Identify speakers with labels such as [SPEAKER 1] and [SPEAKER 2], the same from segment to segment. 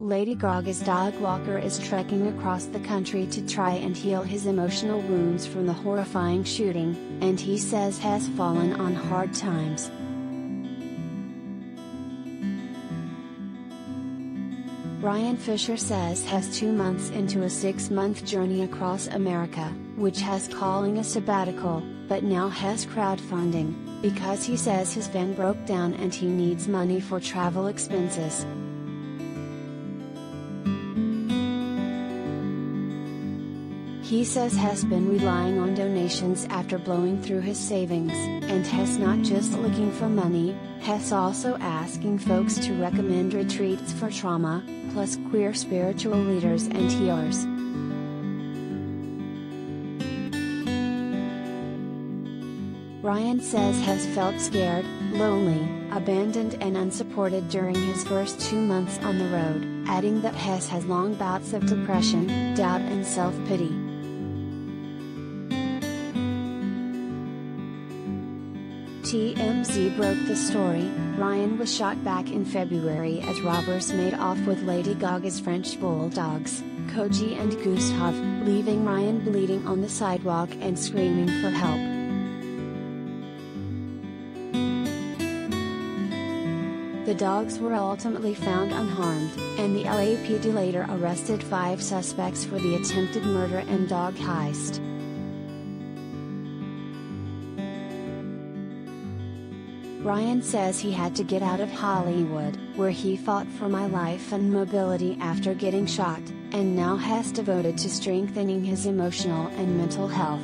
[SPEAKER 1] Lady Gaga's dog Walker is trekking across the country to try and heal his emotional wounds from the horrifying shooting, and he says has fallen on hard times. Ryan Fisher says has two months into a six month journey across America, which has calling a sabbatical, but now has crowdfunding, because he says his van broke down and he needs money for travel expenses. He says has been relying on donations after blowing through his savings, and has not just looking for money, has also asking folks to recommend retreats for trauma, plus queer spiritual leaders and healers. Ryan says has felt scared, lonely, abandoned and unsupported during his first two months on the road, adding that Hess has long bouts of depression, doubt and self-pity. TMZ broke the story, Ryan was shot back in February as robbers made off with Lady Gaga's French bulldogs, Koji and Gustav, leaving Ryan bleeding on the sidewalk and screaming for help. The dogs were ultimately found unharmed, and the LAPD later arrested five suspects for the attempted murder and dog heist. Ryan says he had to get out of Hollywood, where he fought for my life and mobility after getting shot, and now has devoted to strengthening his emotional and mental health.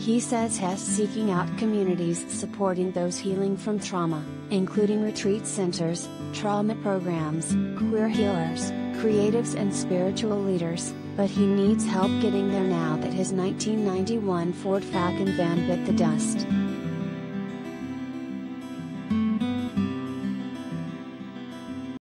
[SPEAKER 1] He says Hess seeking out communities supporting those healing from trauma, including retreat centers, trauma programs, queer healers, creatives and spiritual leaders, but he needs help getting there now that his 1991 Ford Falcon van bit the dust.